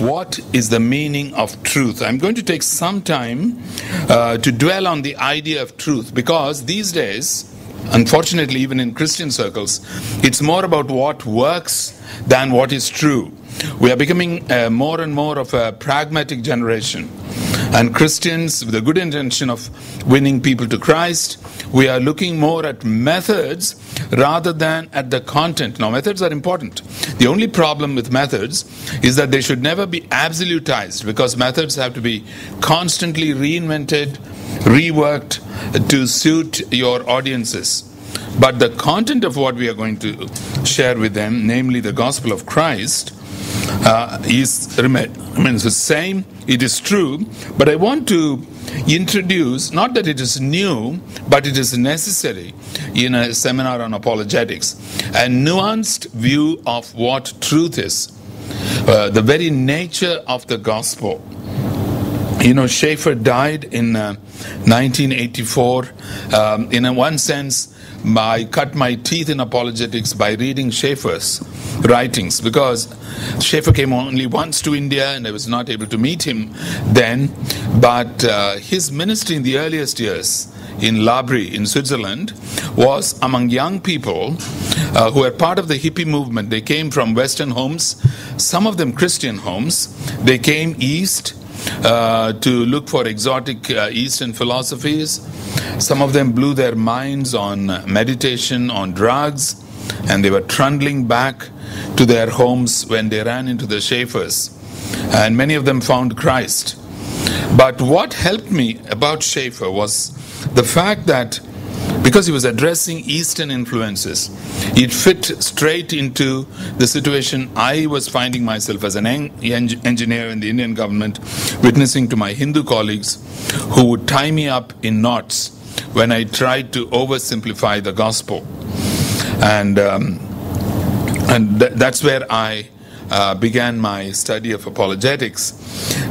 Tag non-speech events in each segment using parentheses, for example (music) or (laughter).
what is the meaning of truth. I'm going to take some time uh, to dwell on the idea of truth because these days, unfortunately, even in Christian circles, it's more about what works than what is true. We are becoming uh, more and more of a pragmatic generation. And Christians, with a good intention of winning people to Christ, we are looking more at methods rather than at the content. Now, methods are important. The only problem with methods is that they should never be absolutized because methods have to be constantly reinvented, reworked to suit your audiences. But the content of what we are going to share with them, namely the gospel of Christ, uh, is remains the same. It is true, but I want to introduce not that it is new, but it is necessary in a seminar on apologetics, a nuanced view of what truth is, uh, the very nature of the gospel. You know, Schaeffer died in uh, 1984. Um, in a one sense, I cut my teeth in apologetics by reading Schaeffer's writings because Schaeffer came only once to India and I was not able to meet him then. But uh, his ministry in the earliest years in L'Abri in Switzerland was among young people uh, who were part of the hippie movement. They came from Western homes, some of them Christian homes. They came east uh, to look for exotic uh, Eastern philosophies. Some of them blew their minds on meditation, on drugs, and they were trundling back to their homes when they ran into the Schaeffers. And many of them found Christ. But what helped me about Schaeffer was the fact that because he was addressing Eastern influences, it fit straight into the situation I was finding myself as an en- engineer in the Indian government, witnessing to my Hindu colleagues who would tie me up in knots when I tried to oversimplify the gospel. And, um, and th- that's where I uh, began my study of apologetics.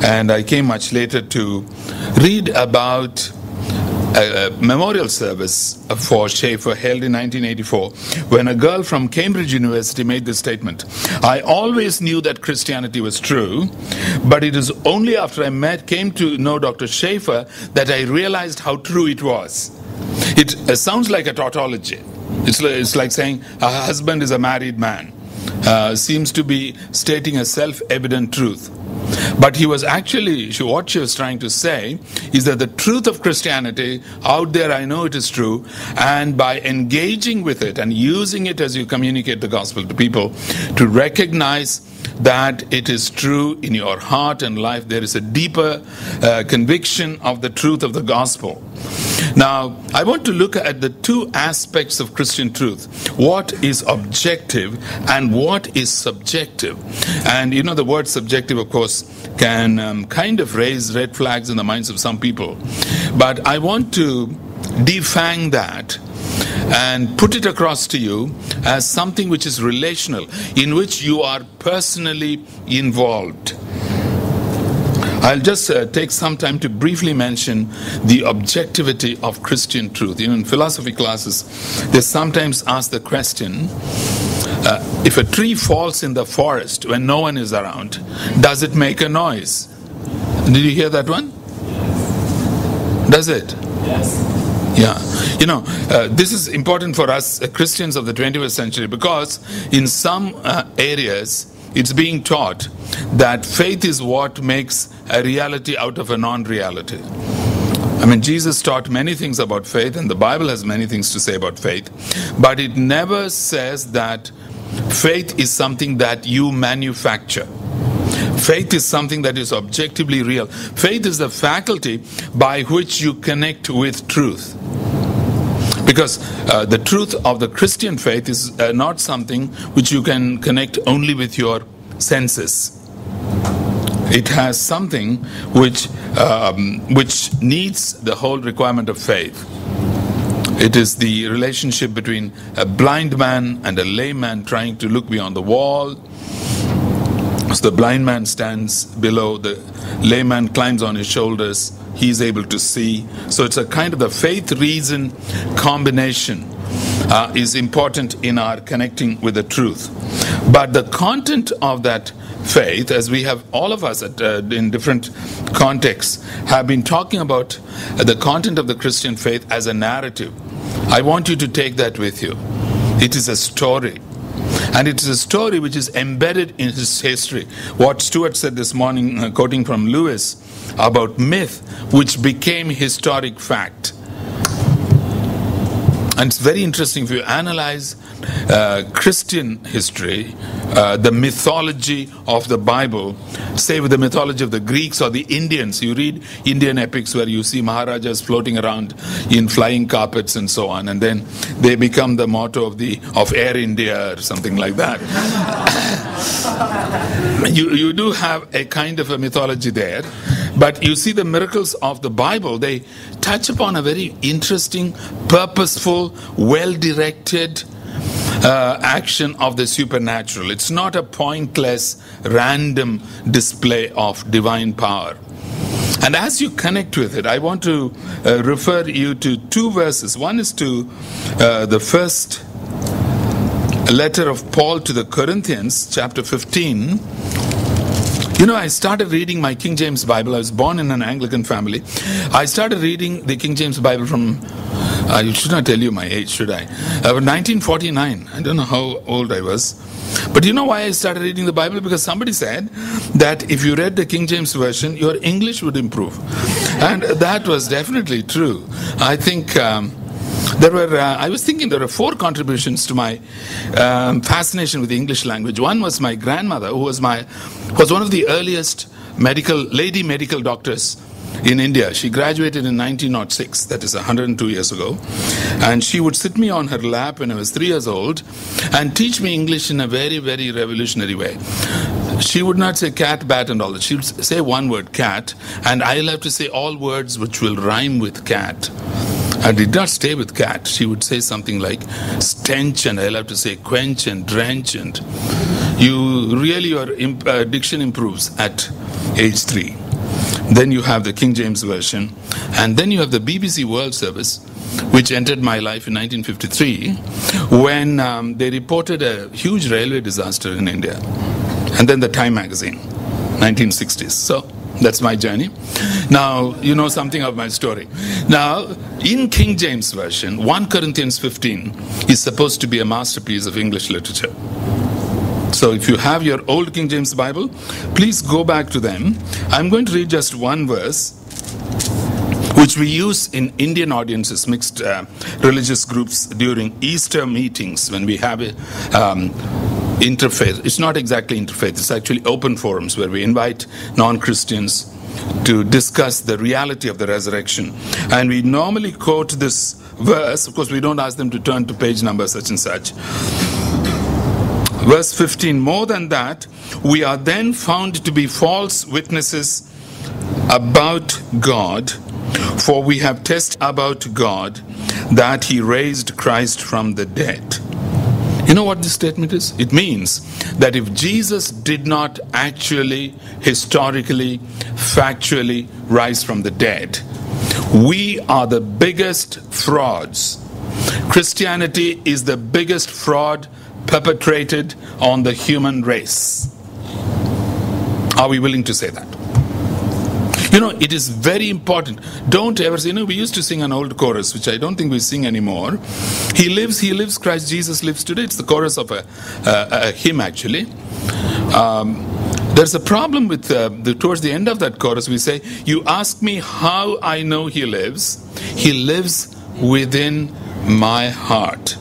And I came much later to read about a, memorial service for Schaeffer held in 1984 when a girl from Cambridge University made this statement I always knew that Christianity was true, but it is only after I met, came to know Dr. Schaeffer that I realized how true it was. It uh, sounds like a tautology. It's, it's like saying a husband is a married man. Uh, seems to be stating a self evident truth. But he was actually, what she was trying to say is that the truth of Christianity, out there I know it is true, and by engaging with it and using it as you communicate the gospel to people, to recognize that it is true in your heart and life, there is a deeper uh, conviction of the truth of the gospel. Now, I want to look at the two aspects of Christian truth what is objective and what is subjective. And you know, the word subjective, of course, can um, kind of raise red flags in the minds of some people. But I want to defang that and put it across to you as something which is relational, in which you are personally involved. I'll just uh, take some time to briefly mention the objectivity of Christian truth. You know, in philosophy classes, they sometimes ask the question uh, if a tree falls in the forest when no one is around, does it make a noise? Did you hear that one? Does it? Yes. Yeah. You know, uh, this is important for us uh, Christians of the 21st century because in some uh, areas, it's being taught that faith is what makes a reality out of a non reality. I mean, Jesus taught many things about faith, and the Bible has many things to say about faith, but it never says that faith is something that you manufacture. Faith is something that is objectively real. Faith is the faculty by which you connect with truth. Because uh, the truth of the Christian faith is uh, not something which you can connect only with your senses. It has something which, um, which needs the whole requirement of faith. It is the relationship between a blind man and a layman trying to look beyond the wall. So the blind man stands below, the layman climbs on his shoulders, he's able to see. So it's a kind of a faith reason combination uh, is important in our connecting with the truth. But the content of that faith, as we have all of us at, uh, in different contexts, have been talking about the content of the Christian faith as a narrative. I want you to take that with you. It is a story. And it is a story which is embedded in his history. What Stuart said this morning, uh, quoting from Lewis, about myth, which became historic fact. And it's very interesting if you analyze uh, Christian history, uh, the mythology of the Bible, say with the mythology of the Greeks or the Indians. You read Indian epics where you see Maharajas floating around in flying carpets and so on, and then they become the motto of the of Air India or something like that. (coughs) you you do have a kind of a mythology there. But you see, the miracles of the Bible, they touch upon a very interesting, purposeful, well directed uh, action of the supernatural. It's not a pointless, random display of divine power. And as you connect with it, I want to uh, refer you to two verses. One is to uh, the first letter of Paul to the Corinthians, chapter 15 you know, I started reading my King James Bible. I was born in an Anglican family. I started reading the King James Bible from, I should not tell you my age, should I? Uh, 1949. I don't know how old I was. But you know why I started reading the Bible? Because somebody said that if you read the King James Version, your English would improve. And that was definitely true. I think. Um, there were, uh, I was thinking there were four contributions to my um, fascination with the English language. One was my grandmother, who was my, was one of the earliest medical, lady medical doctors in India. She graduated in 1906, that is 102 years ago. And she would sit me on her lap when I was three years old and teach me English in a very, very revolutionary way. She would not say cat, bat, and all that. She would say one word, cat, and I'll have to say all words which will rhyme with cat. I did not stay with cat. She would say something like stench, and I'll have to say quench and drench, and you really your imp- uh, diction improves at age three. Then you have the King James Version, and then you have the BBC World Service, which entered my life in 1953 when um, they reported a huge railway disaster in India. And then the Time magazine, 1960s. So that's my journey. Now, you know something of my story. Now, in King James Version, 1 Corinthians 15 is supposed to be a masterpiece of English literature. So, if you have your old King James Bible, please go back to them. I'm going to read just one verse which we use in Indian audiences, mixed uh, religious groups during Easter meetings when we have a um, interfaith. It's not exactly interfaith, it's actually open forums where we invite non Christians to discuss the reality of the resurrection. And we normally quote this verse, of course, we don't ask them to turn to page number such and such. Verse 15 More than that, we are then found to be false witnesses about God, for we have tested about God that he raised Christ from the dead. You know what this statement is? It means that if Jesus did not actually, historically, factually rise from the dead, we are the biggest frauds. Christianity is the biggest fraud perpetrated on the human race. Are we willing to say that? You know, it is very important. Don't ever say, you know, we used to sing an old chorus, which I don't think we sing anymore. He lives, he lives, Christ Jesus lives today. It's the chorus of a, a, a hymn, actually. Um, there's a problem with uh, the, towards the end of that chorus. We say, "You ask me how I know He lives. He lives within my heart."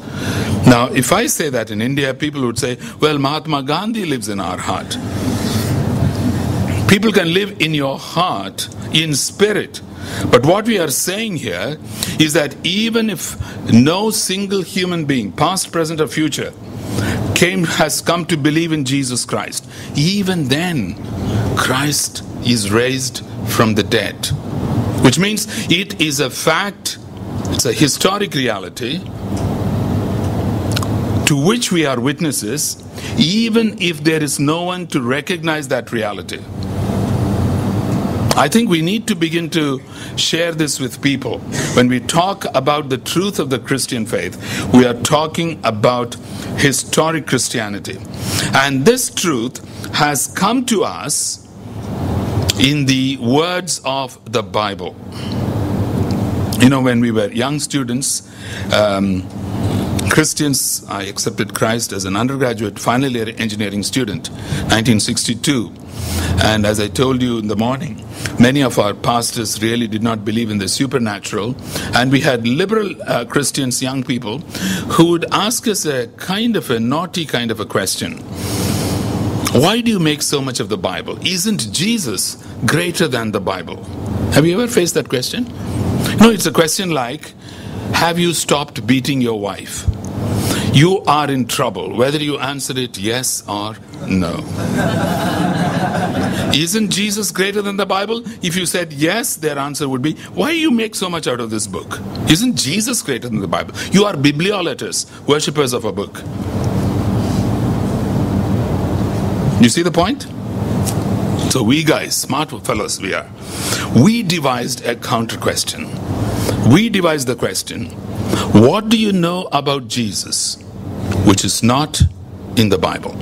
Now, if I say that in India, people would say, "Well, Mahatma Gandhi lives in our heart." People can live in your heart in spirit. But what we are saying here is that even if no single human being, past, present, or future, came has come to believe in Jesus Christ, even then Christ is raised from the dead. Which means it is a fact, it's a historic reality to which we are witnesses, even if there is no one to recognize that reality. I think we need to begin to share this with people. When we talk about the truth of the Christian faith, we are talking about historic Christianity. And this truth has come to us in the words of the Bible. You know, when we were young students, um, Christians, I accepted Christ as an undergraduate final year engineering student, 1962. And as I told you in the morning, many of our pastors really did not believe in the supernatural. And we had liberal uh, Christians, young people, who would ask us a kind of a naughty kind of a question. Why do you make so much of the Bible? Isn't Jesus greater than the Bible? Have you ever faced that question? No, it's a question like Have you stopped beating your wife? You are in trouble, whether you answer it yes or no. Isn't Jesus greater than the Bible? If you said yes, their answer would be, Why you make so much out of this book? Isn't Jesus greater than the Bible? You are bibliolaters, worshippers of a book. You see the point? So, we guys, smart fellows we are, we devised a counter question. We devised the question What do you know about Jesus which is not in the Bible?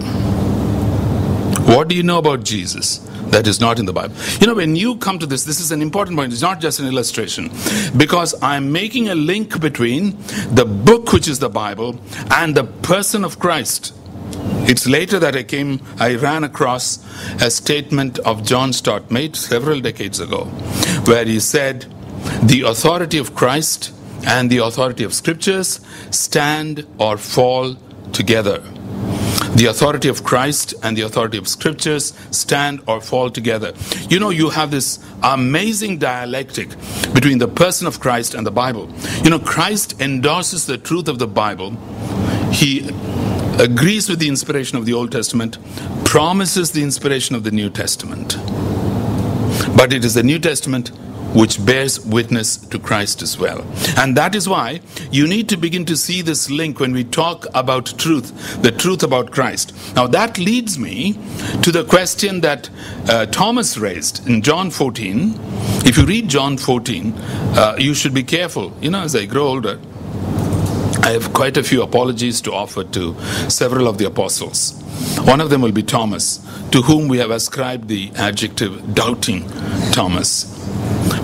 What do you know about Jesus that is not in the Bible. You know, when you come to this, this is an important point. It's not just an illustration because I'm making a link between the book, which is the Bible, and the person of Christ. It's later that I came, I ran across a statement of John Stott made several decades ago, where he said, The authority of Christ and the authority of scriptures stand or fall together. The authority of Christ and the authority of scriptures stand or fall together. You know, you have this amazing dialectic between the person of Christ and the Bible. You know, Christ endorses the truth of the Bible. He agrees with the inspiration of the Old Testament, promises the inspiration of the New Testament. But it is the New Testament which bears witness to Christ as well. And that is why you need to begin to see this link when we talk about truth, the truth about Christ. Now, that leads me to the question that uh, Thomas raised in John 14. If you read John 14, uh, you should be careful. You know, as I grow older, I have quite a few apologies to offer to several of the apostles. One of them will be Thomas, to whom we have ascribed the adjective doubting Thomas.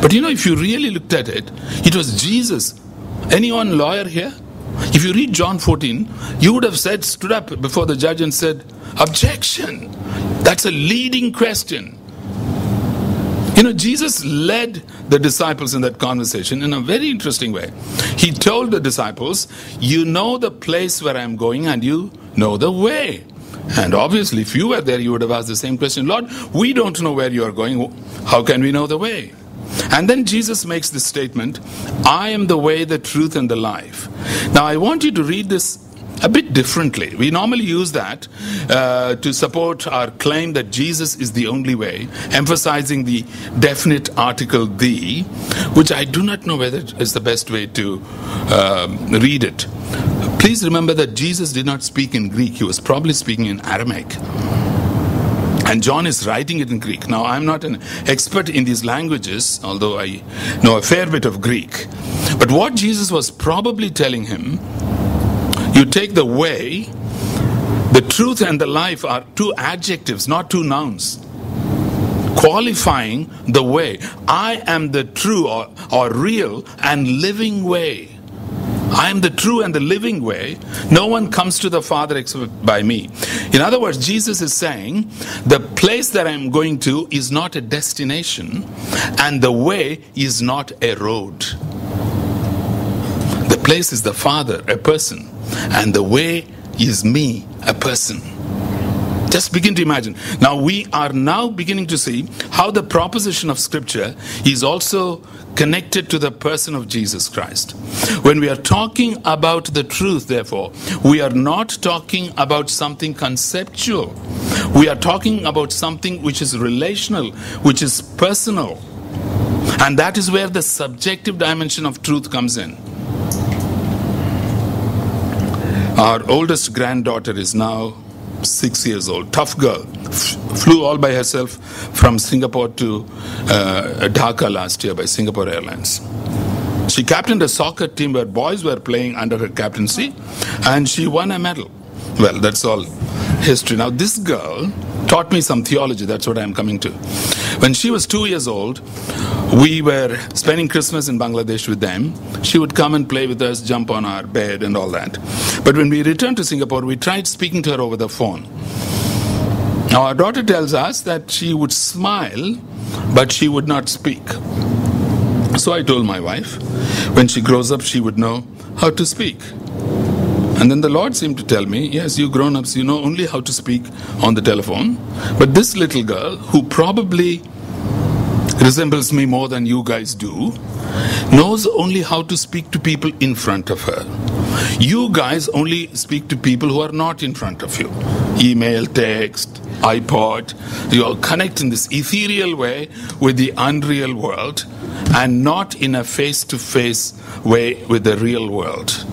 But you know, if you really looked at it, it was Jesus. Anyone lawyer here? If you read John 14, you would have said, stood up before the judge and said, Objection. That's a leading question. You know, Jesus led the disciples in that conversation in a very interesting way. He told the disciples, You know the place where I'm going, and you know the way. And obviously, if you were there, you would have asked the same question Lord, we don't know where you are going. How can we know the way? And then Jesus makes this statement I am the way, the truth, and the life. Now, I want you to read this a bit differently. We normally use that uh, to support our claim that Jesus is the only way, emphasizing the definite article the, which I do not know whether is the best way to uh, read it. Please remember that Jesus did not speak in Greek, he was probably speaking in Aramaic. And John is writing it in Greek. Now, I'm not an expert in these languages, although I know a fair bit of Greek. But what Jesus was probably telling him, you take the way, the truth and the life are two adjectives, not two nouns. Qualifying the way. I am the true or, or real and living way. I am the true and the living way. No one comes to the Father except by me. In other words, Jesus is saying, the place that I'm going to is not a destination, and the way is not a road. The place is the Father, a person, and the way is me, a person. Just begin to imagine. Now, we are now beginning to see how the proposition of Scripture is also connected to the person of Jesus Christ. When we are talking about the truth, therefore, we are not talking about something conceptual. We are talking about something which is relational, which is personal. And that is where the subjective dimension of truth comes in. Our oldest granddaughter is now six years old, tough girl. Flew all by herself from Singapore to uh, Dhaka last year by Singapore Airlines. She captained a soccer team where boys were playing under her captaincy, and she won a medal. Well, that's all history. Now, this girl taught me some theology. That's what I'm coming to. When she was two years old, we were spending Christmas in Bangladesh with them. She would come and play with us, jump on our bed, and all that. But when we returned to Singapore, we tried speaking to her over the phone. Now, our daughter tells us that she would smile, but she would not speak. So I told my wife, when she grows up, she would know how to speak. And then the Lord seemed to tell me, yes, you grown ups, you know only how to speak on the telephone. But this little girl, who probably resembles me more than you guys do, knows only how to speak to people in front of her. You guys only speak to people who are not in front of you. Email, text, iPod. You all connect in this ethereal way with the unreal world and not in a face to face way with the real world.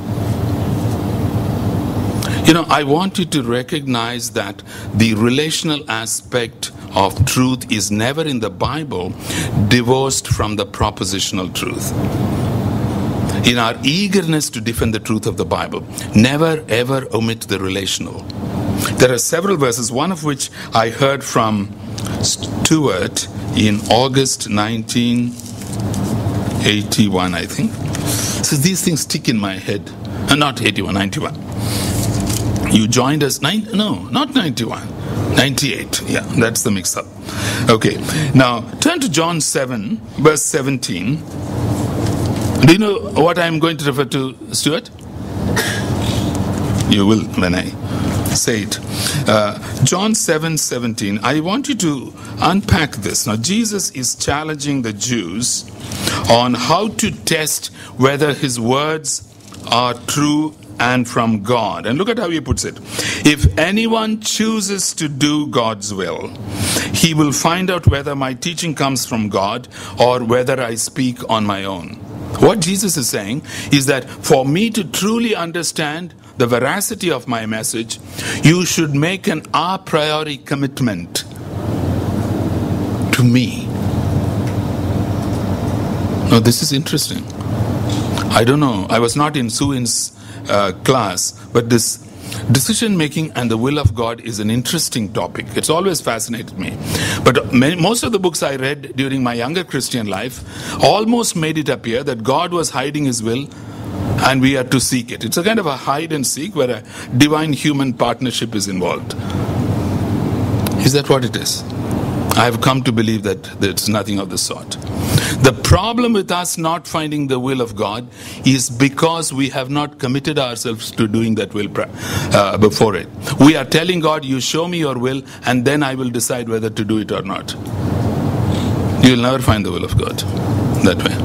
You know, I want you to recognize that the relational aspect of truth is never in the Bible divorced from the propositional truth. In our eagerness to defend the truth of the Bible, never ever omit the relational. There are several verses, one of which I heard from Stuart in August 1981, I think. So these things stick in my head. Uh, not 81, 91. You joined us, nine, no, not 91, 98. Yeah, that's the mix up. Okay, now turn to John 7, verse 17. Do you know what I'm going to refer to, Stuart? You will when I say it. Uh, John 7 17. I want you to unpack this. Now, Jesus is challenging the Jews on how to test whether his words are true and from God. And look at how he puts it. If anyone chooses to do God's will, he will find out whether my teaching comes from God or whether I speak on my own. What Jesus is saying is that for me to truly understand the veracity of my message, you should make an a priori commitment to me. Now, this is interesting. I don't know. I was not in Suin's uh, class, but this decision making and the will of God is an interesting topic. It's always fascinated me. But many, most of the books I read during my younger Christian life almost made it appear that God was hiding his will and we are to seek it. It's a kind of a hide and seek where a divine human partnership is involved. Is that what it is? I have come to believe that there's nothing of the sort. The problem with us not finding the will of God is because we have not committed ourselves to doing that will uh, before it. We are telling God, You show me your will, and then I will decide whether to do it or not. You will never find the will of God that way.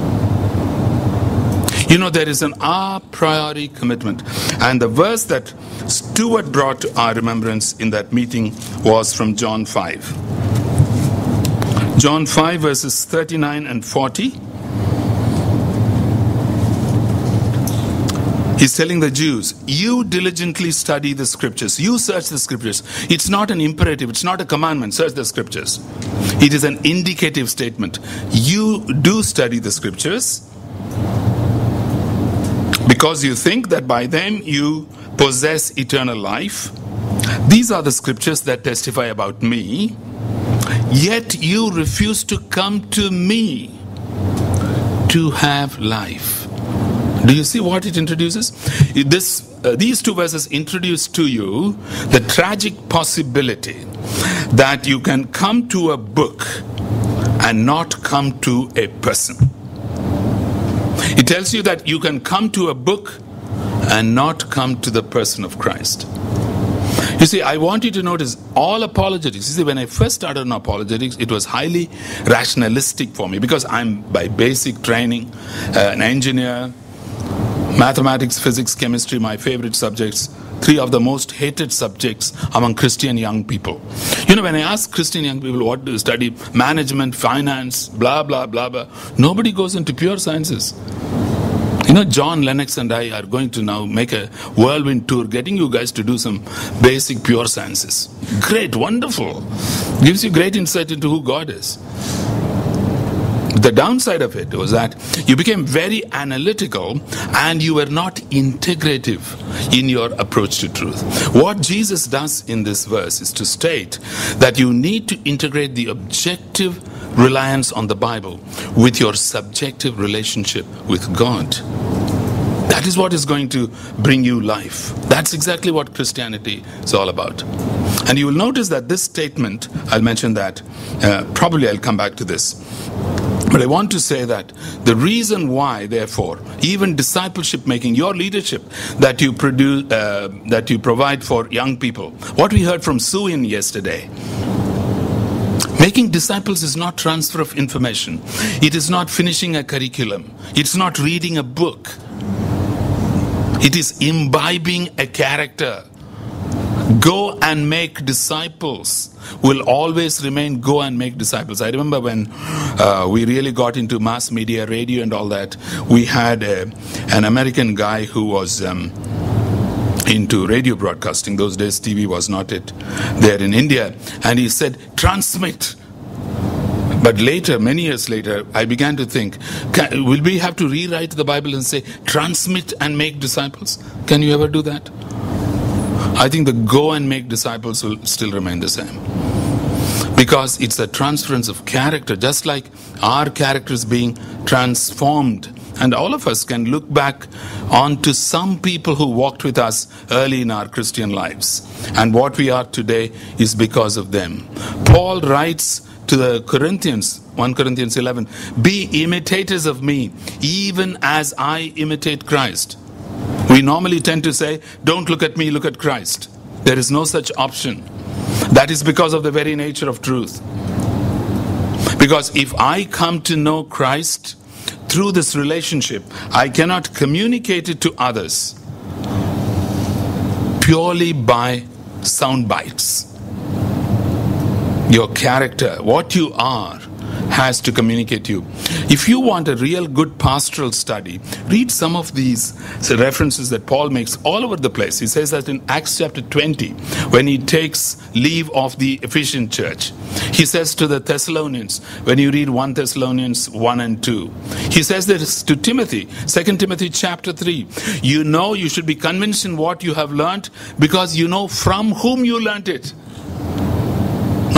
You know, there is an a priori commitment. And the verse that Stuart brought to our remembrance in that meeting was from John 5. John 5, verses 39 and 40. He's telling the Jews, You diligently study the scriptures. You search the scriptures. It's not an imperative, it's not a commandment. Search the scriptures. It is an indicative statement. You do study the scriptures because you think that by them you possess eternal life. These are the scriptures that testify about me. Yet you refuse to come to me to have life. Do you see what it introduces? This, uh, these two verses introduce to you the tragic possibility that you can come to a book and not come to a person. It tells you that you can come to a book and not come to the person of Christ. You see, I want you to notice all apologetics. You see, when I first started on apologetics, it was highly rationalistic for me because I'm by basic training uh, an engineer, mathematics, physics, chemistry, my favorite subjects three of the most hated subjects among Christian young people. You know, when I ask Christian young people what do you study, management, finance, blah, blah, blah, blah, nobody goes into pure sciences. You know, John Lennox and I are going to now make a whirlwind tour, getting you guys to do some basic pure sciences. Great, wonderful. Gives you great insight into who God is. The downside of it was that you became very analytical and you were not integrative in your approach to truth. What Jesus does in this verse is to state that you need to integrate the objective reliance on the Bible with your subjective relationship with God. That is what is going to bring you life. That's exactly what Christianity is all about. And you will notice that this statement, I'll mention that, uh, probably I'll come back to this. But I want to say that the reason why, therefore, even discipleship making, your leadership that you produce, uh, that you provide for young people, what we heard from Suin yesterday, Making disciples is not transfer of information. It is not finishing a curriculum. It's not reading a book. It is imbibing a character. Go and make disciples will always remain go and make disciples. I remember when uh, we really got into mass media, radio, and all that, we had a, an American guy who was. Um, into radio broadcasting. Those days, TV was not it there in India. And he said, transmit. But later, many years later, I began to think, can, will we have to rewrite the Bible and say, transmit and make disciples? Can you ever do that? I think the go and make disciples will still remain the same. Because it's a transference of character, just like our character is being transformed and all of us can look back onto some people who walked with us early in our Christian lives. And what we are today is because of them. Paul writes to the Corinthians, 1 Corinthians 11, Be imitators of me, even as I imitate Christ. We normally tend to say, Don't look at me, look at Christ. There is no such option. That is because of the very nature of truth. Because if I come to know Christ, through this relationship, I cannot communicate it to others purely by sound bites. Your character, what you are, has to communicate to you. If you want a real good pastoral study, read some of these references that Paul makes all over the place. He says that in Acts chapter 20, when he takes leave of the Ephesian church, he says to the Thessalonians, when you read 1 Thessalonians 1 and 2, he says this to Timothy, 2 Timothy chapter 3, you know you should be convinced in what you have learned because you know from whom you learned it.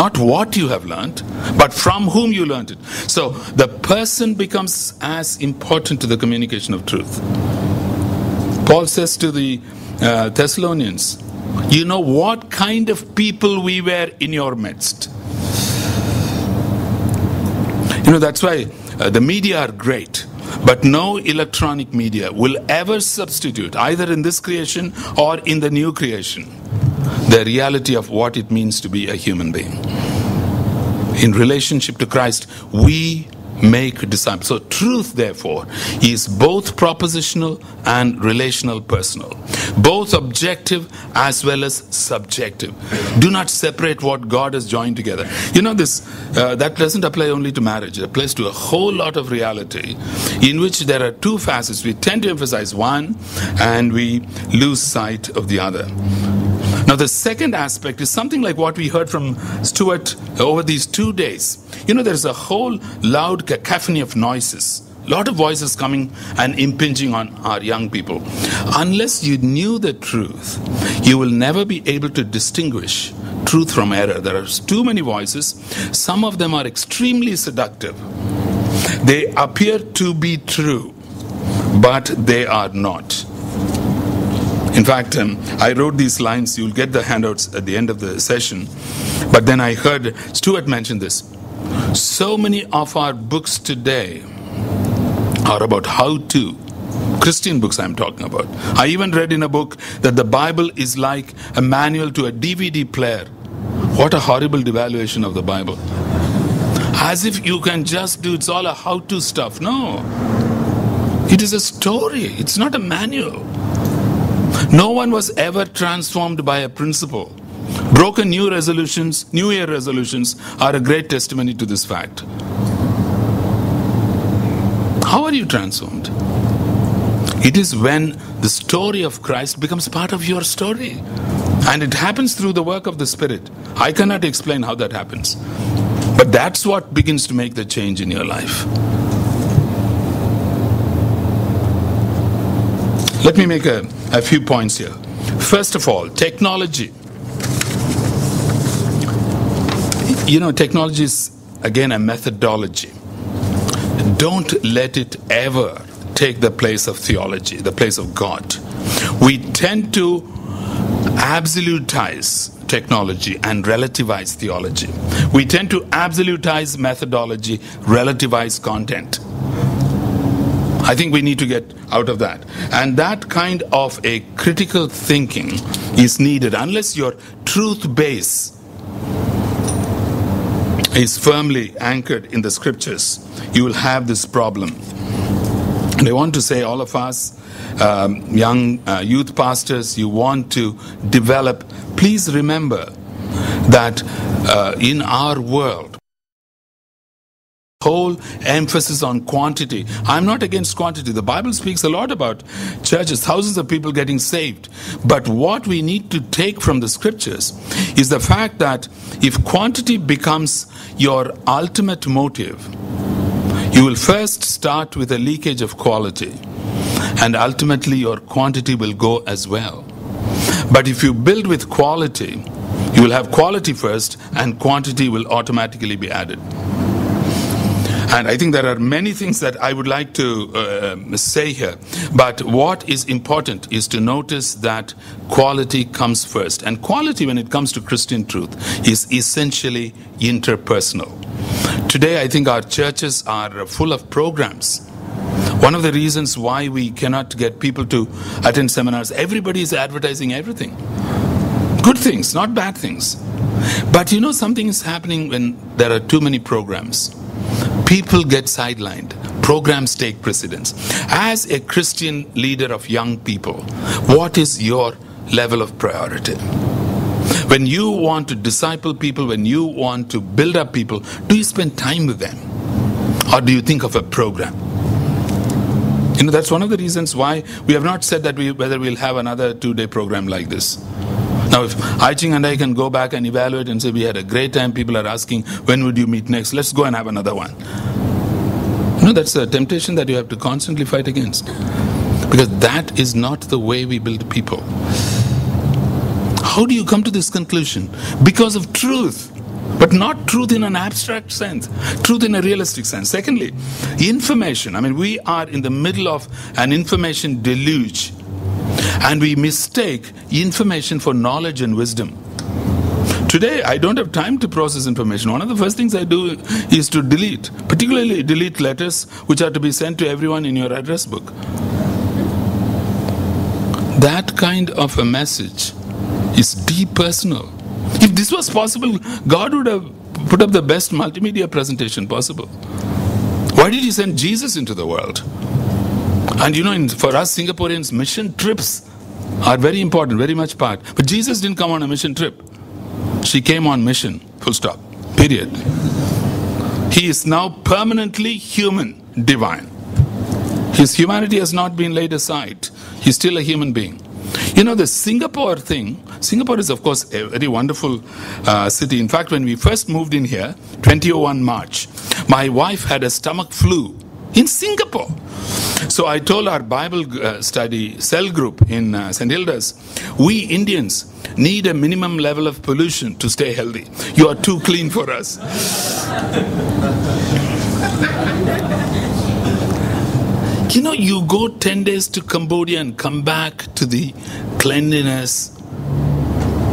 Not what you have learned, but from whom you learned it. So the person becomes as important to the communication of truth. Paul says to the uh, Thessalonians, You know what kind of people we were in your midst. You know, that's why uh, the media are great. But no electronic media will ever substitute, either in this creation or in the new creation, the reality of what it means to be a human being. In relationship to Christ, we make disciples. So, truth, therefore, is both propositional and relational personal, both objective as well as subjective. Do not separate what God has joined together. You know, this uh, that doesn't apply only to marriage, it applies to a whole lot of reality in which there are two facets. We tend to emphasize one and we lose sight of the other. Now, the second aspect is something like what we heard from Stuart over these two days. You know, there's a whole loud cacophony of noises, a lot of voices coming and impinging on our young people. Unless you knew the truth, you will never be able to distinguish truth from error. There are too many voices, some of them are extremely seductive. They appear to be true, but they are not. In fact, um, I wrote these lines. You'll get the handouts at the end of the session. But then I heard Stuart mention this. So many of our books today are about how to. Christian books I'm talking about. I even read in a book that the Bible is like a manual to a DVD player. What a horrible devaluation of the Bible. As if you can just do it's all a how to stuff. No. It is a story, it's not a manual. No one was ever transformed by a principle. Broken New resolutions, New Year resolutions, are a great testimony to this fact. How are you transformed? It is when the story of Christ becomes part of your story. And it happens through the work of the Spirit. I cannot explain how that happens. But that's what begins to make the change in your life. Let me make a, a few points here. First of all, technology. You know, technology is again a methodology. Don't let it ever take the place of theology, the place of God. We tend to absolutize technology and relativize theology. We tend to absolutize methodology, relativize content. I think we need to get out of that. And that kind of a critical thinking is needed unless your truth base is firmly anchored in the scriptures. You will have this problem. And I want to say, all of us, um, young uh, youth pastors, you want to develop, please remember that uh, in our world, whole emphasis on quantity. I'm not against quantity. The Bible speaks a lot about churches, thousands of people getting saved. But what we need to take from the scriptures is the fact that if quantity becomes your ultimate motive, you will first start with a leakage of quality, and ultimately your quantity will go as well. But if you build with quality, you will have quality first, and quantity will automatically be added. And I think there are many things that I would like to uh, say here. But what is important is to notice that quality comes first. And quality, when it comes to Christian truth, is essentially interpersonal. Today, I think our churches are full of programs. One of the reasons why we cannot get people to attend seminars, everybody is advertising everything. Good things, not bad things. But you know, something is happening when there are too many programs people get sidelined. Programs take precedence. As a christian leader of young people what is your level of priority? When you want to disciple people when you want to build up people do you spend time with them? Or do you think of a program? You know that's one of the reasons why we have not said that we whether we'll have another two day program like this now, if Aiching and I can go back and evaluate and say we had a great time, people are asking, when would you meet next? Let's go and have another one. No, that's a temptation that you have to constantly fight against. Because that is not the way we build people. How do you come to this conclusion? Because of truth. But not truth in an abstract sense, truth in a realistic sense. Secondly, information. I mean, we are in the middle of an information deluge and we mistake information for knowledge and wisdom. Today, I don't have time to process information. One of the first things I do is to delete, particularly delete letters which are to be sent to everyone in your address book. That kind of a message is depersonal. If this was possible, God would have put up the best multimedia presentation possible. Why did He send Jesus into the world? And you know, in, for us Singaporeans, mission trips are very important, very much part. But Jesus didn't come on a mission trip. She came on mission, full stop, period. He is now permanently human, divine. His humanity has not been laid aside. He's still a human being. You know, the Singapore thing, Singapore is, of course, a very wonderful uh, city. In fact, when we first moved in here, 2001 March, my wife had a stomach flu in Singapore. So I told our Bible uh, study cell group in uh, St. Hilda's, we Indians need a minimum level of pollution to stay healthy. You are too clean for us. (laughs) you know, you go 10 days to Cambodia and come back to the cleanliness,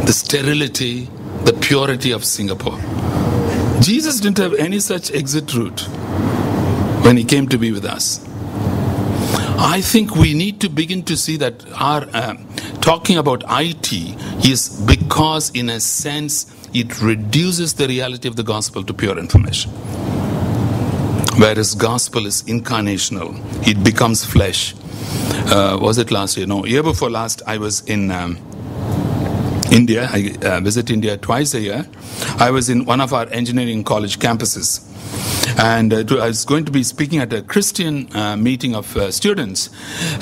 the sterility, the purity of Singapore. Jesus didn't have any such exit route when he came to be with us. I think we need to begin to see that our uh, talking about IT is because, in a sense, it reduces the reality of the gospel to pure information. Whereas gospel is incarnational, it becomes flesh. Uh, was it last year? No, year before last, I was in. Um, India. I uh, visit India twice a year. I was in one of our engineering college campuses. and uh, I was going to be speaking at a Christian uh, meeting of uh, students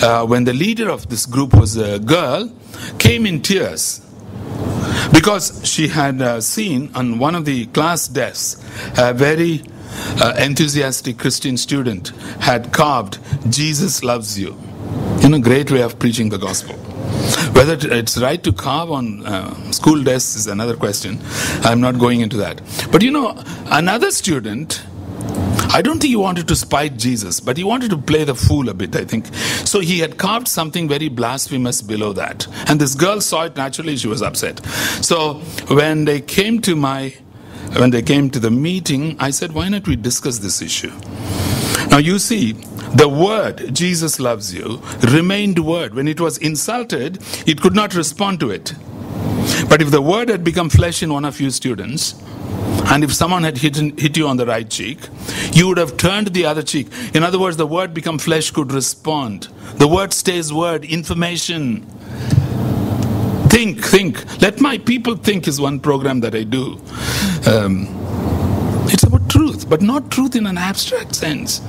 uh, when the leader of this group was a girl, came in tears because she had uh, seen on one of the class desks a very enthusiastic Christian student had carved Jesus loves you. You know, great way of preaching the gospel. Whether it's right to carve on uh, school desks is another question. I'm not going into that. But you know, another student I don't think he wanted to spite Jesus, but he wanted to play the fool a bit, I think. So he had carved something very blasphemous below that. And this girl saw it naturally, she was upset. So when they came to my when they came to the meeting, I said, why not we discuss this issue? Now you see, the word Jesus loves you remained word. When it was insulted, it could not respond to it. But if the word had become flesh in one of you students, and if someone had hit, hit you on the right cheek, you would have turned the other cheek. In other words, the word become flesh could respond. The word stays word, information. Think, think. Let my people think is one program that I do. Um, it's about truth, but not truth in an abstract sense.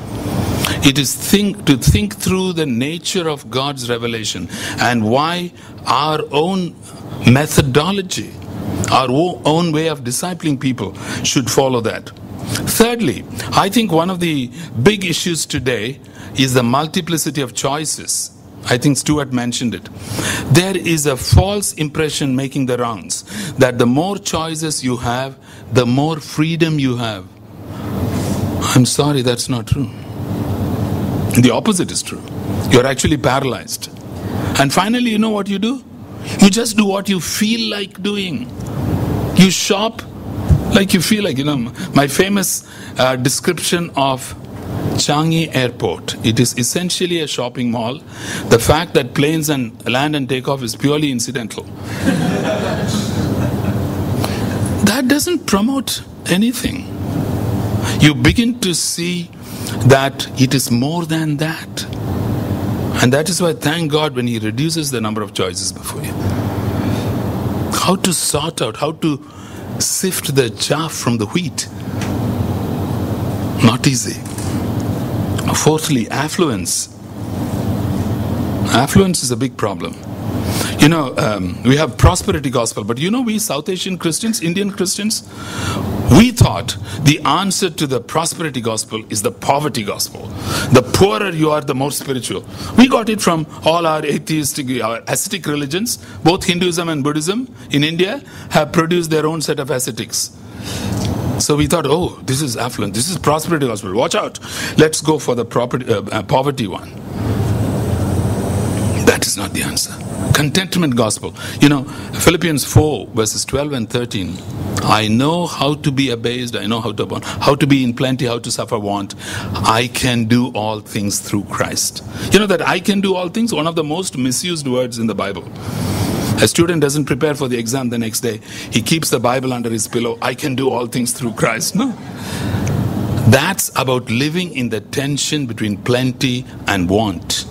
It is think to think through the nature of God's revelation and why our own methodology, our own way of discipling people should follow that. Thirdly, I think one of the big issues today is the multiplicity of choices. I think Stuart mentioned it. There is a false impression making the rounds that the more choices you have, the more freedom you have. I'm sorry, that's not true. The opposite is true. You're actually paralyzed. And finally, you know what you do? You just do what you feel like doing. You shop like you feel like, you know, my famous uh, description of Changi Airport. It is essentially a shopping mall. The fact that planes and land and take off is purely incidental. that doesn't promote anything. You begin to see that it is more than that. And that is why, thank God, when He reduces the number of choices before you. How to sort out, how to sift the chaff from the wheat. Not easy. Fourthly, affluence. Affluence is a big problem. You know, um, we have prosperity gospel, but you know, we South Asian Christians, Indian Christians, we thought the answer to the prosperity gospel is the poverty gospel. The poorer you are, the more spiritual. We got it from all our atheistic, our ascetic religions. Both Hinduism and Buddhism in India have produced their own set of ascetics. So we thought, oh, this is affluent, this is prosperity gospel. Watch out. Let's go for the property, uh, uh, poverty one. That is not the answer. Contentment gospel. You know, Philippians 4, verses 12 and 13. I know how to be abased, I know how to how to be in plenty, how to suffer want. I can do all things through Christ. You know that I can do all things, one of the most misused words in the Bible. A student doesn't prepare for the exam the next day. He keeps the Bible under his pillow. I can do all things through Christ. No. That's about living in the tension between plenty and want.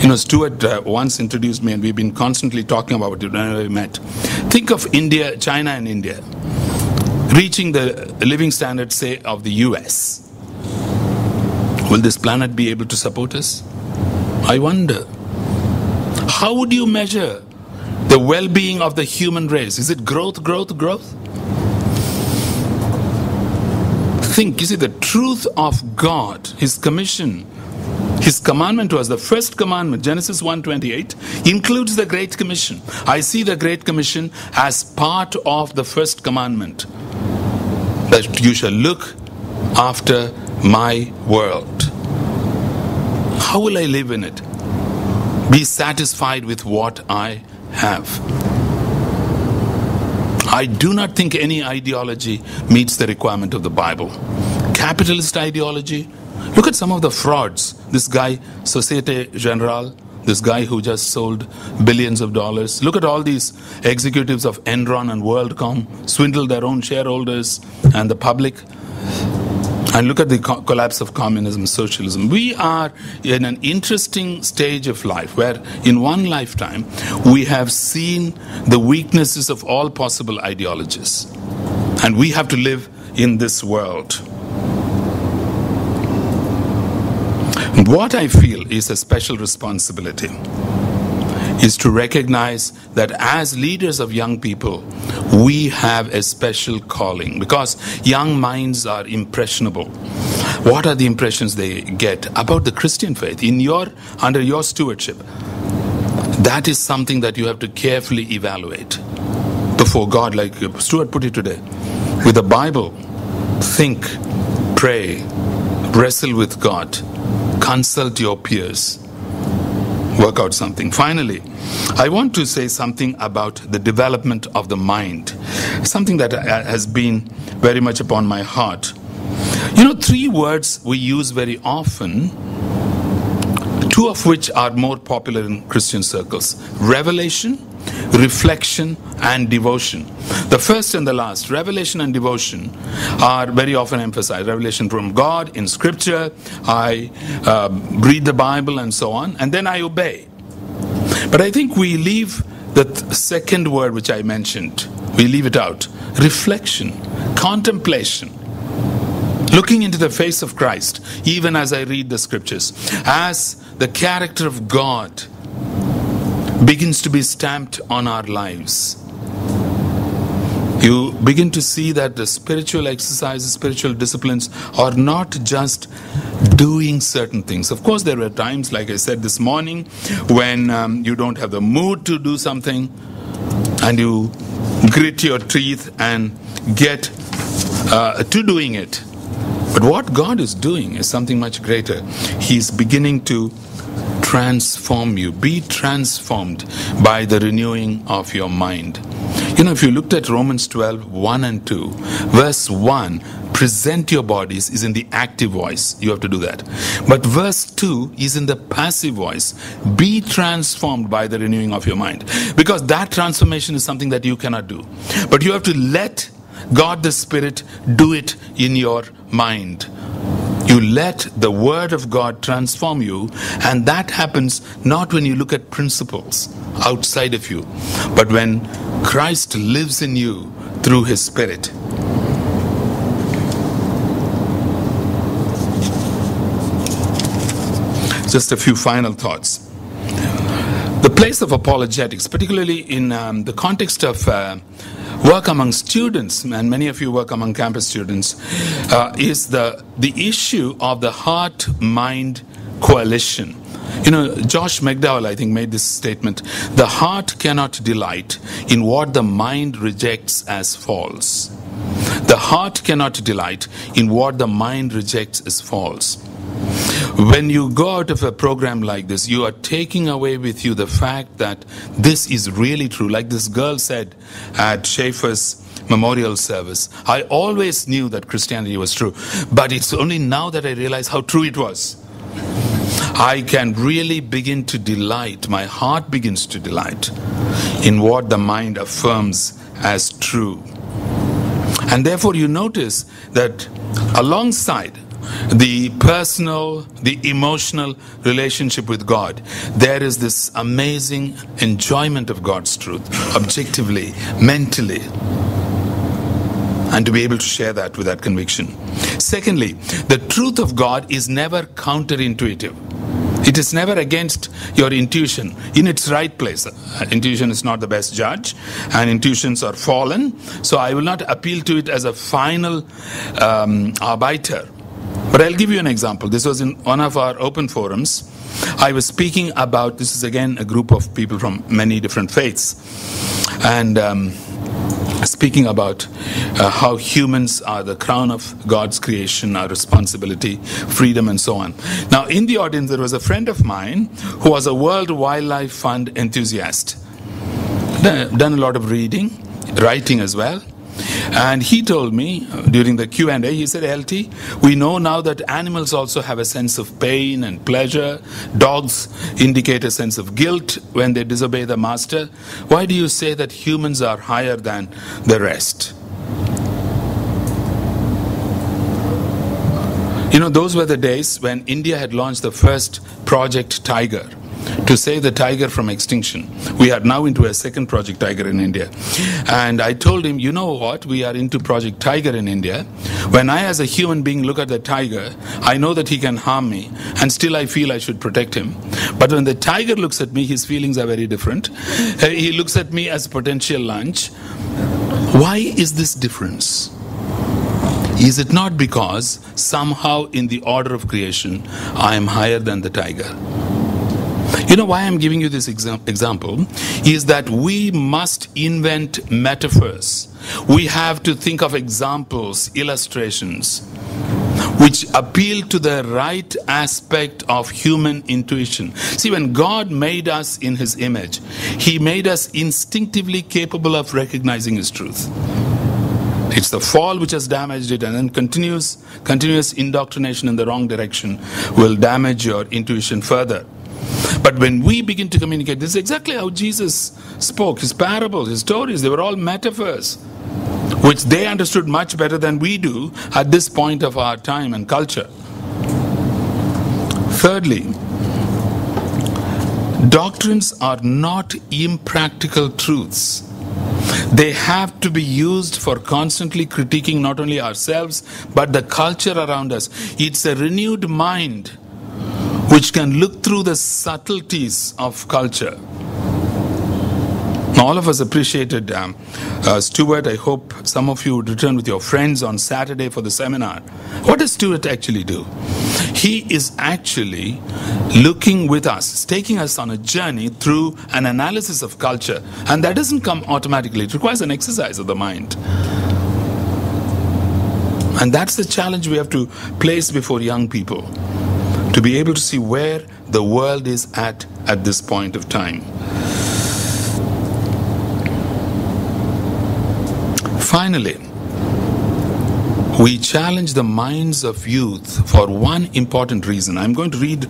You know, Stuart uh, once introduced me, and we've been constantly talking about it whenever we met. Think of India, China, and India reaching the living standards, say, of the US. Will this planet be able to support us? I wonder. How would you measure the well being of the human race? Is it growth, growth, growth? Think, you see, the truth of God, His commission, His commandment was the first commandment, Genesis 1:28, includes the Great Commission. I see the Great Commission as part of the first commandment that you shall look after my world. How will I live in it? Be satisfied with what I have. I do not think any ideology meets the requirement of the Bible. Capitalist ideology, look at some of the frauds. This guy, Societe Generale, this guy who just sold billions of dollars. Look at all these executives of Enron and WorldCom, swindled their own shareholders and the public. And look at the co- collapse of communism, socialism. We are in an interesting stage of life where, in one lifetime, we have seen the weaknesses of all possible ideologies. And we have to live in this world. What I feel is a special responsibility is to recognize that as leaders of young people, we have a special calling because young minds are impressionable. What are the impressions they get about the Christian faith in your under your stewardship? That is something that you have to carefully evaluate before God, like Stuart put it today. With the Bible, think, pray, wrestle with God consult your peers, work out something. Finally, I want to say something about the development of the mind, something that uh, has been very much upon my heart. You know, three words we use very often, two of which are more popular in Christian circles revelation reflection and devotion. The first and the last, revelation and devotion, are very often emphasized. Revelation from God in Scripture, I uh, read the Bible and so on, and then I obey. But I think we leave the th- second word which I mentioned, we leave it out reflection, contemplation. Looking into the face of Christ, even as I read the scriptures, as the character of God begins to be stamped on our lives. You begin to see that the spiritual exercises, spiritual disciplines are not just doing certain things. Of course, there were times, like I said this morning, when um, you don't have the mood to do something and you grit your teeth and get uh, to doing it. But what God is doing is something much greater. He's beginning to transform you. Be transformed by the renewing of your mind. You know, if you looked at Romans 12, 1 and 2, verse 1, present your bodies is in the active voice. You have to do that. But verse 2 is in the passive voice. Be transformed by the renewing of your mind. Because that transformation is something that you cannot do. But you have to let God the Spirit do it in your mind. You let the Word of God transform you, and that happens not when you look at principles outside of you, but when Christ lives in you through His Spirit. Just a few final thoughts. The place of apologetics, particularly in um, the context of uh, work among students, and many of you work among campus students, uh, is the, the issue of the heart mind coalition. You know, Josh McDowell, I think, made this statement the heart cannot delight in what the mind rejects as false. The heart cannot delight in what the mind rejects as false. When you go out of a program like this, you are taking away with you the fact that this is really true. Like this girl said at Schaeffer's memorial service, I always knew that Christianity was true, but it's only now that I realize how true it was. I can really begin to delight, my heart begins to delight in what the mind affirms as true. And therefore, you notice that alongside the personal, the emotional relationship with God, there is this amazing enjoyment of God's truth, objectively, mentally, and to be able to share that with that conviction. Secondly, the truth of God is never counterintuitive. It is never against your intuition in its right place. Intuition is not the best judge, and intuitions are fallen. So I will not appeal to it as a final um, arbiter. But I'll give you an example. This was in one of our open forums. I was speaking about this is again a group of people from many different faiths, and um, speaking about uh, how humans are the crown of God's creation, our responsibility, freedom, and so on. Now, in the audience, there was a friend of mine who was a World Wildlife Fund enthusiast, done a lot of reading, writing as well. And he told me during the Q&A, he said, LT, we know now that animals also have a sense of pain and pleasure. Dogs indicate a sense of guilt when they disobey the master. Why do you say that humans are higher than the rest? You know, those were the days when India had launched the first Project Tiger to save the tiger from extinction. We are now into a second Project Tiger in India. And I told him, you know what? We are into Project Tiger in India. When I, as a human being, look at the tiger, I know that he can harm me, and still I feel I should protect him. But when the tiger looks at me, his feelings are very different. Uh, he looks at me as potential lunch. Why is this difference? Is it not because somehow in the order of creation I am higher than the tiger? You know why I'm giving you this exam- example? Is that we must invent metaphors. We have to think of examples, illustrations, which appeal to the right aspect of human intuition. See, when God made us in His image, He made us instinctively capable of recognizing His truth. It's the fall which has damaged it, and then continuous, continuous indoctrination in the wrong direction will damage your intuition further. But when we begin to communicate, this is exactly how Jesus spoke. His parables, his stories, they were all metaphors, which they understood much better than we do at this point of our time and culture. Thirdly, doctrines are not impractical truths. They have to be used for constantly critiquing not only ourselves but the culture around us. It's a renewed mind which can look through the subtleties of culture. Now, All of us appreciated um, uh, Stuart. I hope some of you would return with your friends on Saturday for the seminar. What does Stuart actually do? He is actually looking with us, taking us on a journey through an analysis of culture. And that doesn't come automatically, it requires an exercise of the mind. And that's the challenge we have to place before young people to be able to see where the world is at at this point of time. Finally, we challenge the minds of youth for one important reason. I'm going to read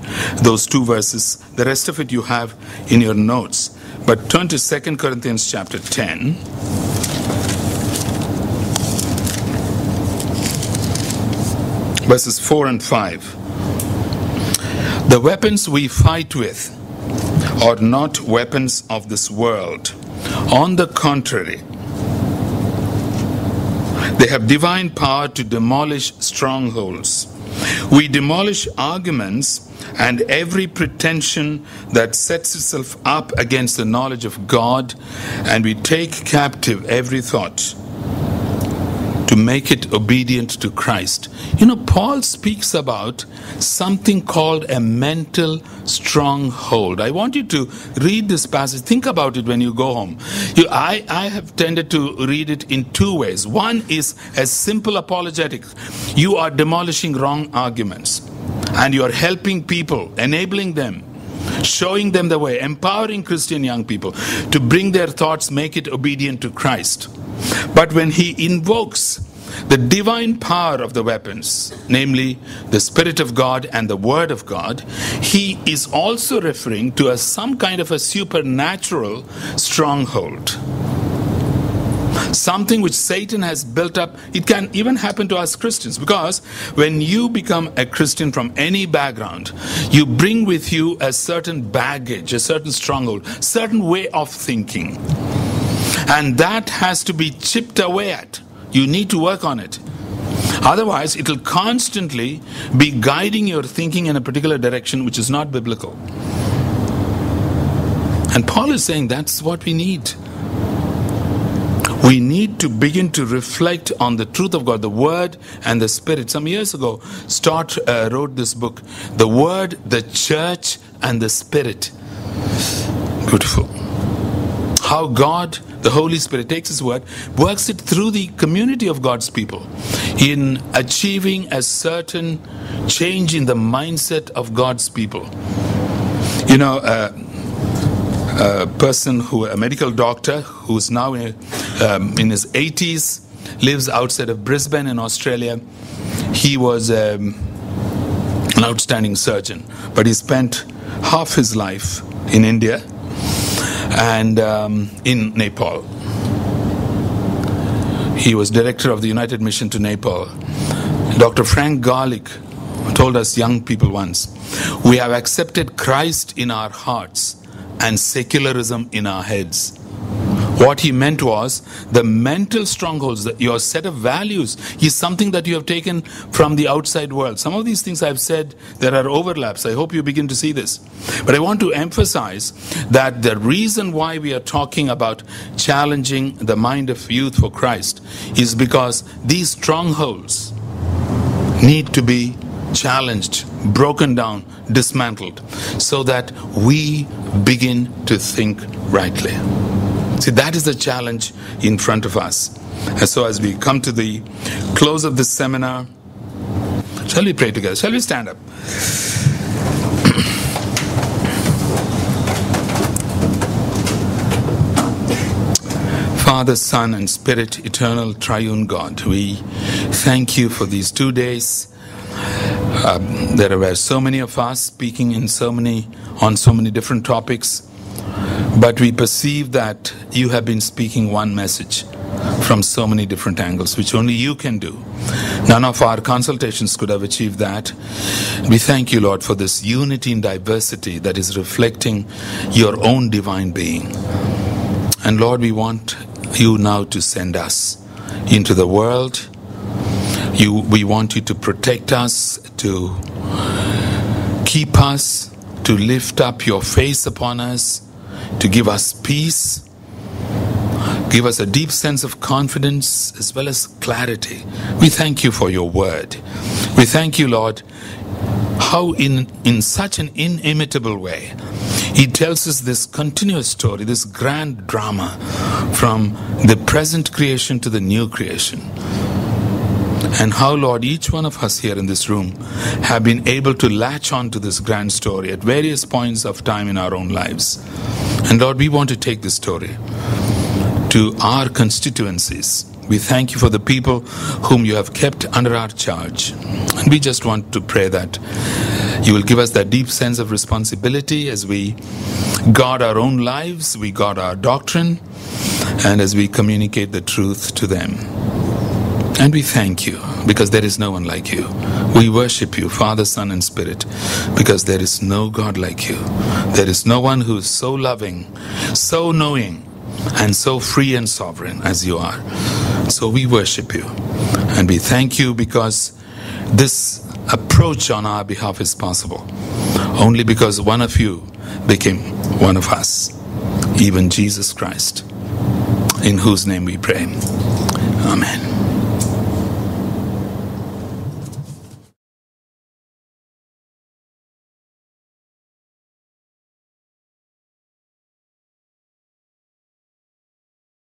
those two verses. The rest of it you have in your notes. But turn to 2 Corinthians chapter 10. Verses 4 and 5. The weapons we fight with are not weapons of this world. On the contrary, they have divine power to demolish strongholds. We demolish arguments and every pretension that sets itself up against the knowledge of God, and we take captive every thought to make it obedient to Christ. You know, Paul speaks about something called a mental stronghold. I want you to read this passage. Think about it when you go home. You, I, I have tended to read it in two ways. One is a simple apologetic. You are demolishing wrong arguments and you are helping people, enabling them showing them the way, empowering Christian young people to bring their thoughts, make it obedient to Christ. But when he invokes the divine power of the weapons, namely the Spirit of God and the Word of God, he is also referring to a, some kind of a supernatural stronghold. Something which Satan has built up. It can even happen to us Christians because when you become a Christian from any background, you bring with you a certain baggage, a certain stronghold, certain way of thinking. And that has to be chipped away at. You need to work on it. Otherwise, it will constantly be guiding your thinking in a particular direction which is not biblical. And Paul is saying that's what we need. We need to begin to reflect on the truth of God, the Word and the Spirit. Some years ago, Stott uh, wrote this book, The Word, the Church, and the Spirit. Beautiful. How God, the Holy Spirit, takes His Word, works it through the community of God's people in achieving a certain change in the mindset of God's people. You know, uh, a person who, a medical doctor who's now in, um, in his 80s, lives outside of Brisbane in Australia. He was um, an outstanding surgeon, but he spent half his life in India and um, in Nepal. He was director of the United Mission to Nepal. Dr. Frank Garlick told us young people once we have accepted Christ in our hearts and secularism in our heads. What he meant was the mental strongholds, that your set of values, is something that you have taken from the outside world. Some of these things I've said, there are overlaps. I hope you begin to see this. But I want to emphasize that the reason why we are talking about challenging the mind of youth for Christ is because these strongholds need to be challenged, broken down, dismantled, so that we begin to think rightly. See, that is the challenge in front of us. And so, as we come to the close of this seminar, shall we pray together? Shall we stand up? (clears throat) Father, Son, and Spirit, eternal triune God, we thank you for these two days. Um, there were so many of us speaking in so many on so many different topics, but we perceive that you have been speaking one message from so many different angles, which only you can do. None of our consultations could have achieved that. We thank you, Lord, for this unity in diversity that is reflecting your own divine being. And Lord, we want you now to send us into the world. You, we want you to protect us, to keep us, to lift up your face upon us, to give us peace, give us a deep sense of confidence as well as clarity. We thank you for your word. We thank you, Lord, how in, in such an inimitable way he tells us this continuous story, this grand drama from the present creation to the new creation. And how, Lord, each one of us here in this room have been able to latch on to this grand story at various points of time in our own lives. And Lord, we want to take this story to our constituencies. We thank you for the people whom you have kept under our charge. And we just want to pray that you will give us that deep sense of responsibility as we guard our own lives, we guard our doctrine, and as we communicate the truth to them. And we thank you because there is no one like you. We worship you, Father, Son, and Spirit, because there is no God like you. There is no one who is so loving, so knowing, and so free and sovereign as you are. So we worship you. And we thank you because this approach on our behalf is possible. Only because one of you became one of us, even Jesus Christ, in whose name we pray. Amen.